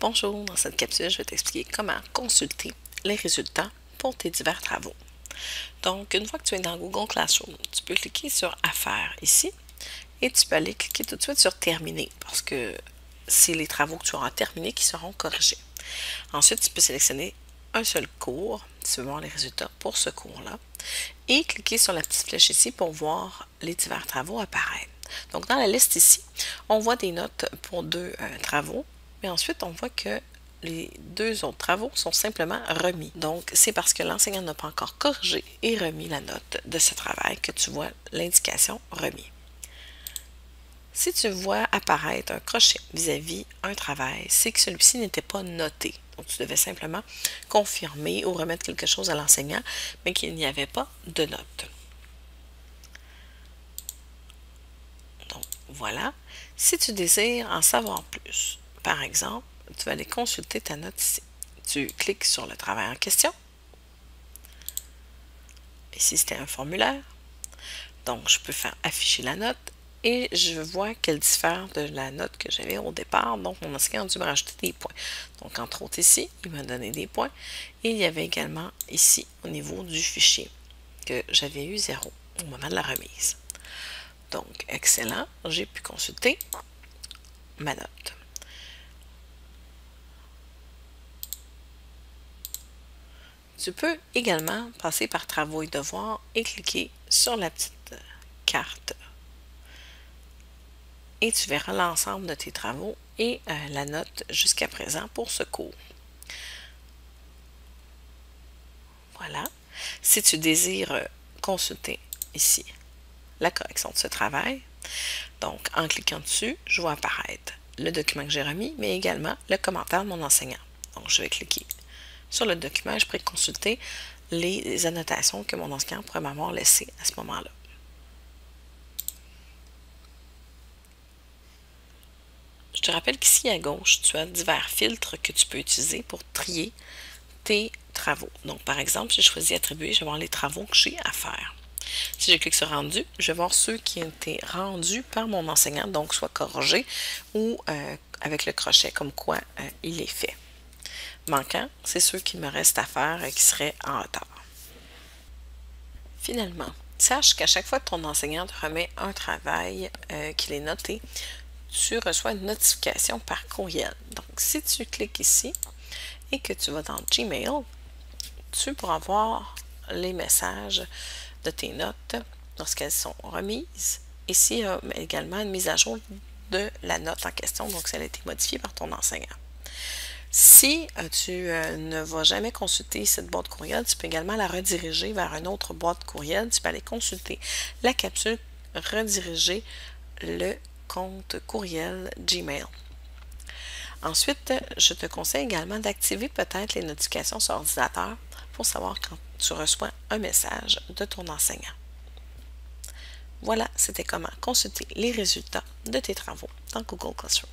Bonjour, dans cette capsule, je vais t'expliquer comment consulter les résultats pour tes divers travaux. Donc, une fois que tu es dans Google Classroom, tu peux cliquer sur Affaires ici et tu peux aller cliquer tout de suite sur Terminer parce que c'est les travaux que tu auras terminés qui seront corrigés. Ensuite, tu peux sélectionner un seul cours, tu veux voir les résultats pour ce cours-là, et cliquer sur la petite flèche ici pour voir les divers travaux apparaître. Donc, dans la liste ici, on voit des notes pour deux euh, travaux, mais ensuite, on voit que les deux autres travaux sont simplement remis. Donc, c'est parce que l'enseignant n'a pas encore corrigé et remis la note de ce travail que tu vois l'indication remis. Si tu vois apparaître un crochet vis-à-vis un travail, c'est que celui-ci n'était pas noté. Donc, tu devais simplement confirmer ou remettre quelque chose à l'enseignant, mais qu'il n'y avait pas de note. Donc, voilà. Si tu désires en savoir plus, par exemple, tu vas aller consulter ta note ici. Tu cliques sur le travail en question. Ici, c'était un formulaire. Donc, je peux faire afficher la note et je vois qu'elle diffère de la note que j'avais au départ. Donc, mon enseignant a dû me rajouter des points. Donc, entre autres ici, il m'a donné des points. Et il y avait également ici, au niveau du fichier, que j'avais eu zéro au moment de la remise. Donc, excellent. J'ai pu consulter ma note. Tu peux également passer par Travaux et devoirs et cliquer sur la petite carte. Et tu verras l'ensemble de tes travaux et euh, la note jusqu'à présent pour ce cours. Voilà. Si tu désires consulter ici la correction de ce travail, donc en cliquant dessus, je vois apparaître le document que j'ai remis, mais également le commentaire de mon enseignant. Donc, je vais cliquer sur le document, je pourrais consulter les annotations que mon enseignant pourrait m'avoir laissées à ce moment-là. Je te rappelle qu'ici à gauche, tu as divers filtres que tu peux utiliser pour trier tes travaux. Donc, par exemple, si je choisis attribuer, je vais voir les travaux que j'ai à faire. Si je clique sur rendu, je vais voir ceux qui ont été rendus par mon enseignant, donc soit corrigés ou euh, avec le crochet, comme quoi euh, il est fait manquant, c'est ceux qui me restent à faire et qui seraient en retard. Finalement, sache qu'à chaque fois que ton enseignant te remet un travail euh, qu'il est noté, tu reçois une notification par courriel. Donc, si tu cliques ici et que tu vas dans Gmail, tu pourras voir les messages de tes notes lorsqu'elles sont remises. Ici, il y a également une mise à jour de la note en question, donc ça a été modifiée par ton enseignant. Si euh, tu euh, ne vas jamais consulter cette boîte courriel, tu peux également la rediriger vers une autre boîte courriel. Tu peux aller consulter la capsule, rediriger le compte courriel Gmail. Ensuite, je te conseille également d'activer peut-être les notifications sur ordinateur pour savoir quand tu reçois un message de ton enseignant. Voilà, c'était comment consulter les résultats de tes travaux dans Google Classroom.